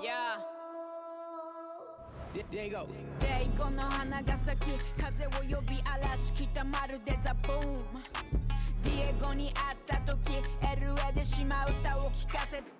Yeah. でで go. デイゴの花が咲き風を呼び嵐来たまるでザ・ブームディエゴに会った時 LA で島歌を聴かせて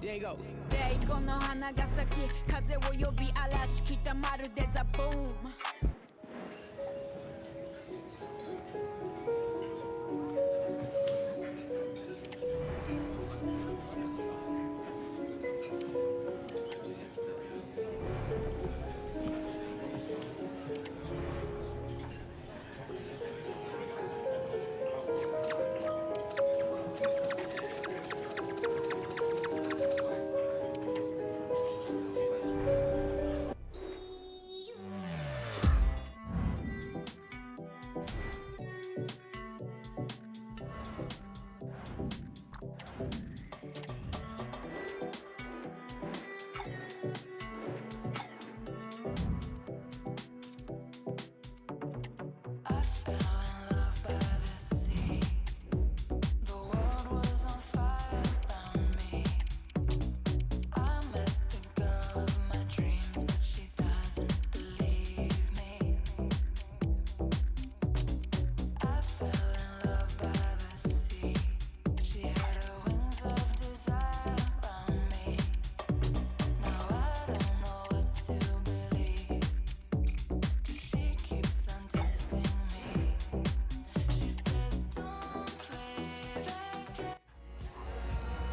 There you go デイゴの花が咲き風を呼び嵐来たまるでザ・ブーム。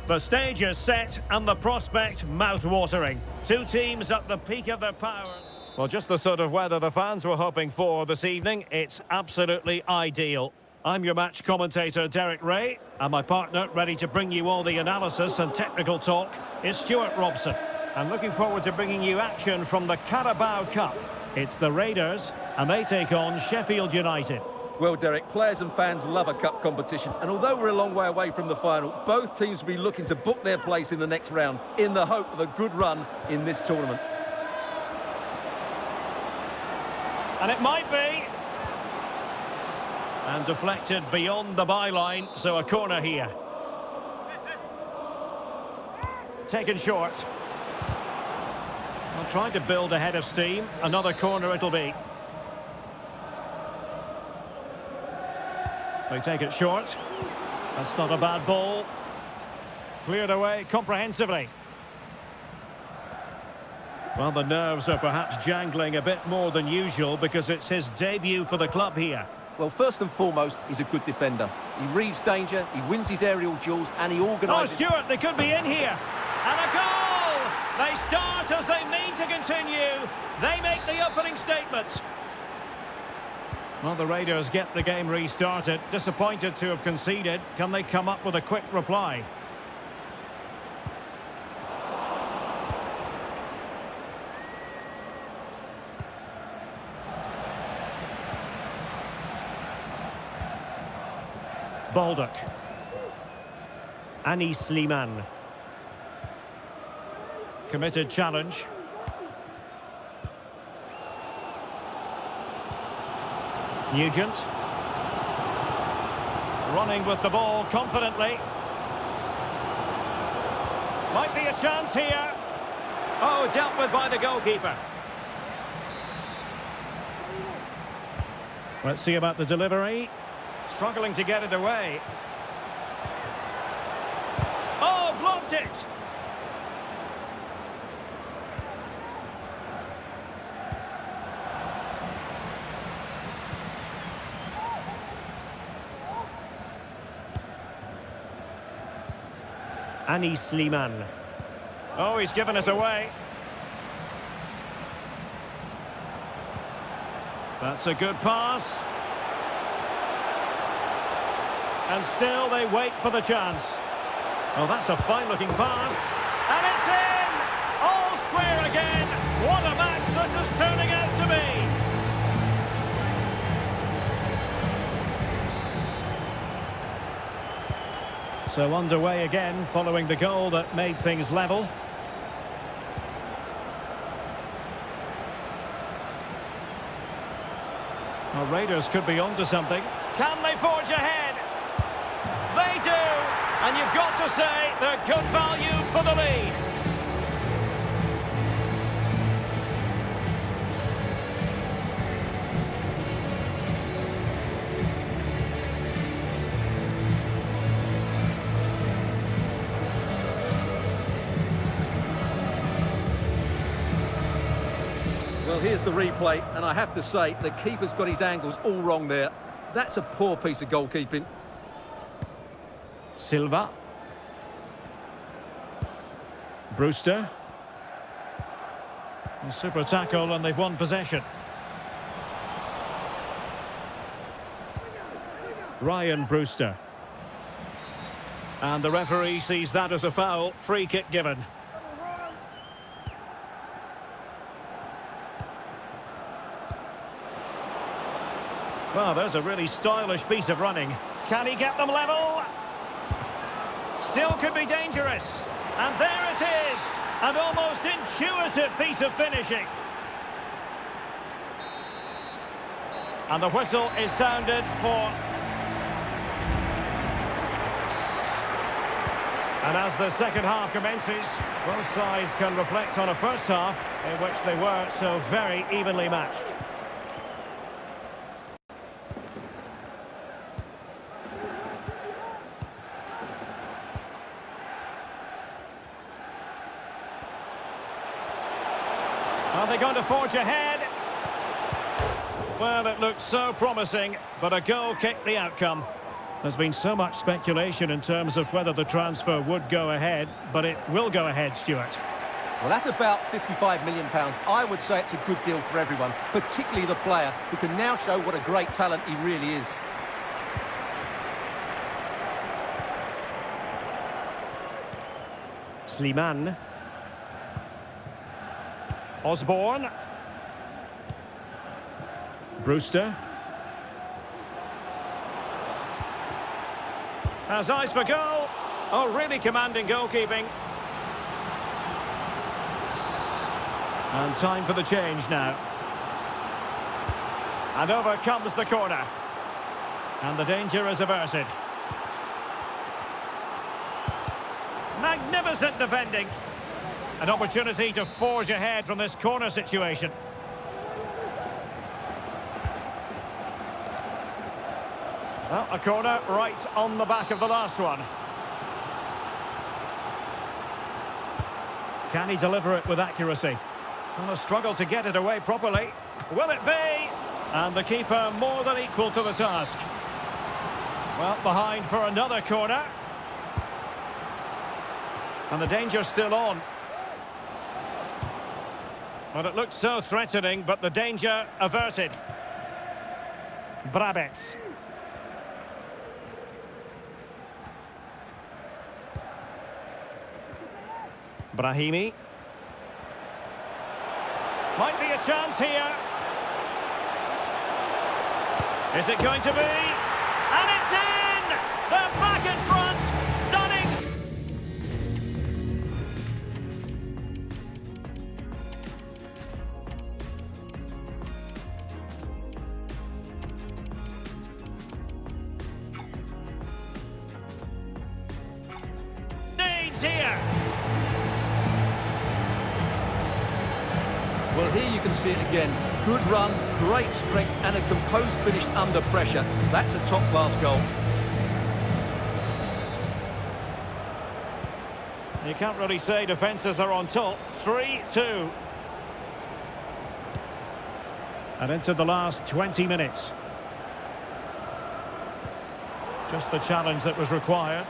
The stage is set and the prospect mouth-watering. Two teams at the peak of their power. Well, just the sort of weather the fans were hoping for this evening. It's absolutely ideal. I'm your match commentator, Derek Ray, and my partner, ready to bring you all the analysis and technical talk, is Stuart Robson. I'm looking forward to bringing you action from the Carabao Cup. It's the Raiders, and they take on Sheffield United. Well, Derek, players and fans love a cup competition, and although we're a long way away from the final, both teams will be looking to book their place in the next round in the hope of a good run in this tournament. And it might be. And deflected beyond the byline, so a corner here. Taken short. Well, trying to build ahead of steam. Another corner it'll be. They take it short. That's not a bad ball. Cleared away comprehensively. Well, the nerves are perhaps jangling a bit more than usual because it's his debut for the club here. Well, first and foremost, he's a good defender. He reads danger, he wins his aerial duels, and he organises... Oh. Stuart, they could be in here. And a goal! They start as they mean to continue. They make the opening statement. Well, the Raiders get the game restarted. Disappointed to have conceded. Can they come up with a quick reply? Baldock. Anis Slimane. Committed challenge. Nugent. Running with the ball confidently. Might be a chance here. Oh, dealt with by the goalkeeper. Let's see about the delivery. Struggling to get it away. Oh, blocked it! Anis Slimane. Oh, he's given us away. That's a good pass. And still they wait for the chance. Oh, that's a fine-looking pass. And it's in! All square again. What a match this is turning out So underway again following the goal that made things level. Well, Raiders could be onto something. Can they forge ahead? They do! And you've got to say they're good value for the lead. Well, here's the replay, and I have to say, the keeper's got his angles all wrong there. That's a poor piece of goalkeeping. Silva. Brewster. A super tackle and they've won possession. Rhian Brewster. And the referee sees that as a foul. Free kick given. Well, there's a really stylish piece of running. Can he get them level? Still could be dangerous. And there it is. An almost intuitive piece of finishing. And the whistle is sounded for... And as the second half commences, both sides can reflect on a first half in which they were so very evenly matched. To forge ahead? Well, it looked so promising, but a goal kicked the outcome. There's been so much speculation in terms of whether the transfer would go ahead, but it will go ahead, Stuart. Well, that's about £55 million. I would say it's a good deal for everyone, particularly the player, who can now show what a great talent he really is. Slimane. Osborn. Brewster. Has eyes for goal. Oh, really commanding goalkeeping. And time for the change now. And over comes the corner. And the danger is averted. Magnificent defending. An opportunity to forge ahead from this corner situation. Well, a corner right on the back of the last one. Can he deliver it with accuracy? And a struggle to get it away properly. Will it be? And the keeper more than equal to the task. Well, behind for another corner. And the danger's still on. Well, it looked so threatening, but the danger averted. Brabets. Brahimi. Might be a chance here. Is it going to be? And it's in! See it again. Good run, great strength, and a composed finish under pressure. That's a top-class goal. You can't really say defences are on top. 3-2. And into the last 20 minutes. Just the challenge that was required.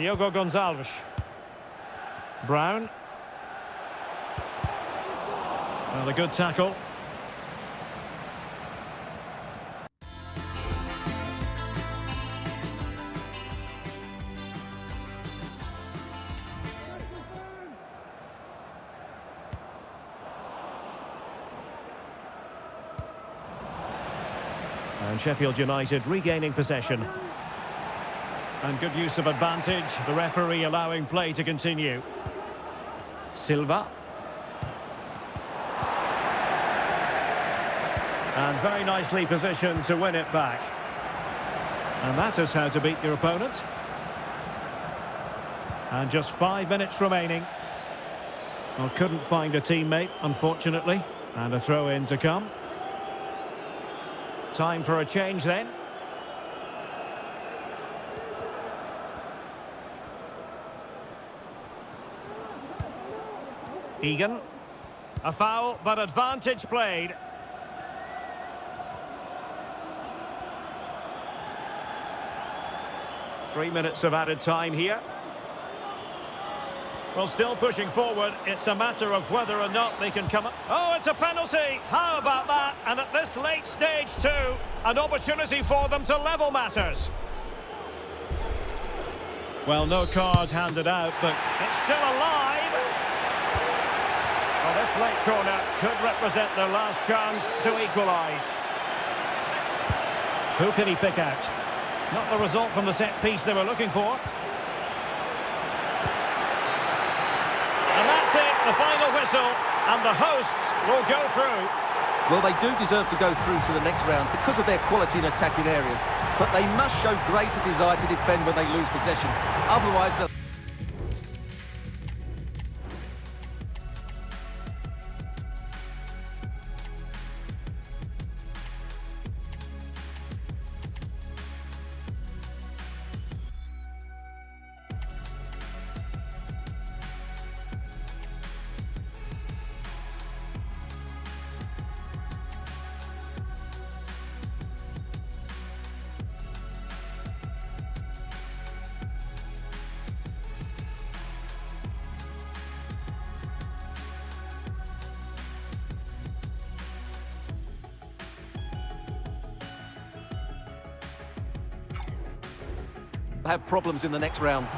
Diogo Gonçalves. Brown. Well, a good tackle. And Sheffield United regaining possession. And good use of advantage, the referee allowing play to continue. Silva. And very nicely positioned to win it back. And that is how to beat your opponent. And just five minutes remaining. Well, couldn't find a teammate, unfortunately. And a throw in to come. Time for a change then. Egan. A foul, but advantage played. Three minutes of added time here. Well, still pushing forward. It's a matter of whether or not they can come up. Oh, it's a penalty! How about that? And at this late stage, too, an opportunity for them to level matters. Well, no card handed out, but it's still alive. Well, this late corner could represent their last chance to equalise. Who can he pick out? Not the result from the set piece they were looking for. And that's it, the final whistle, and the hosts will go through. Well, they do deserve to go through to the next round because of their quality in attacking areas. But they must show greater desire to defend when they lose possession. Otherwise, they'll... have problems in the next round.